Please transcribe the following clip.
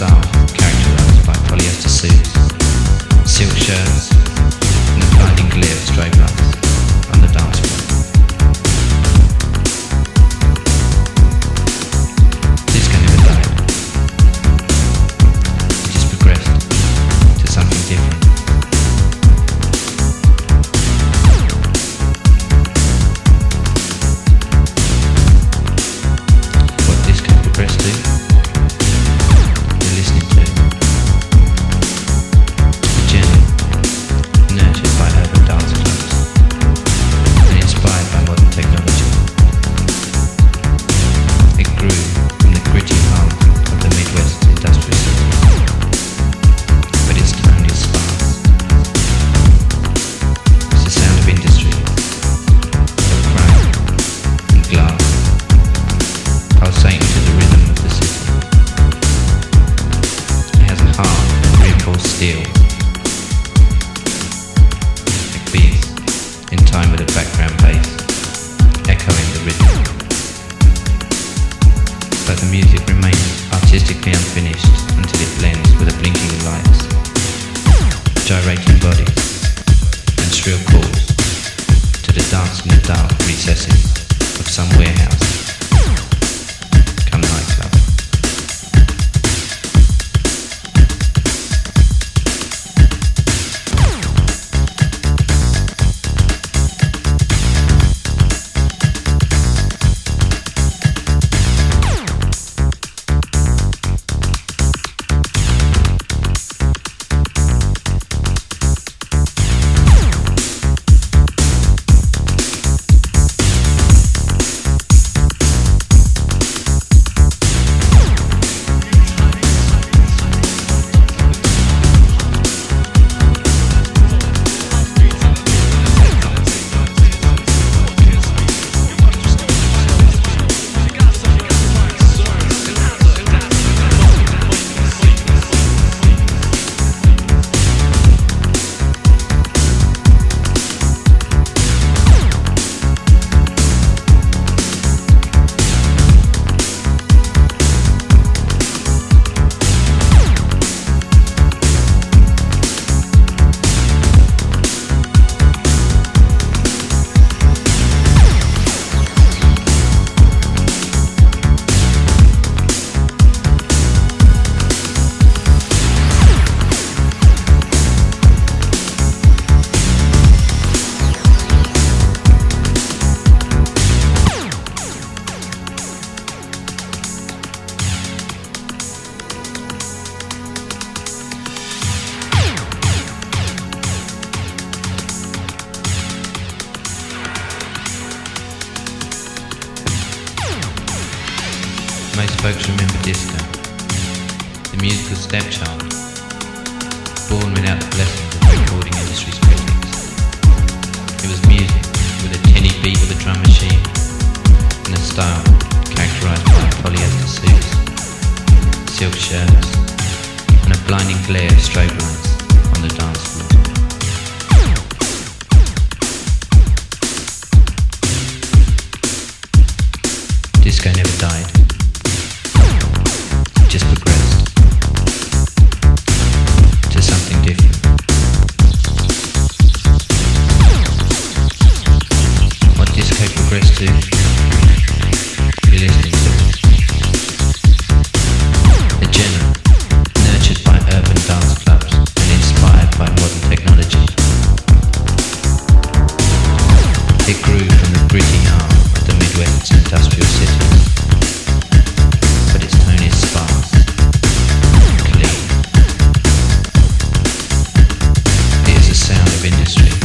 style characterized by polyester suits, silk shirts, and a blinding glare of strobe. finished. folks remember disco, the musical stepchild, born without the blessings of the recording industry's critics. It was music with a tinny beat of a drum machine and a style characterized by polyester suits, silk shirts, and a blinding glare of strobe lights on the dance floor. the gritty of the Midwest industrial city. But its tone is sparse, clean. It is sound of industry.